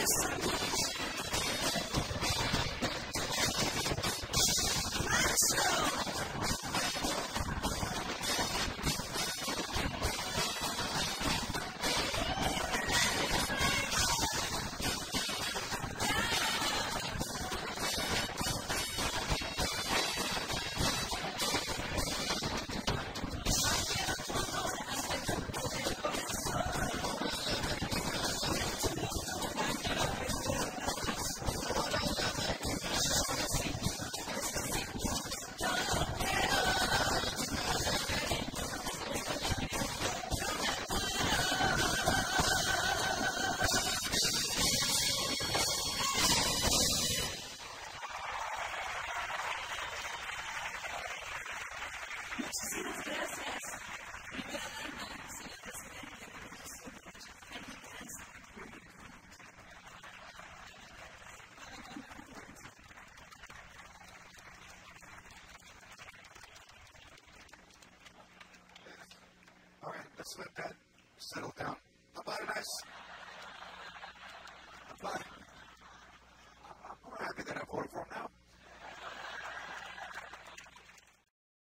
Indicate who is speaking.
Speaker 1: Yes. All right, let's let that settle down.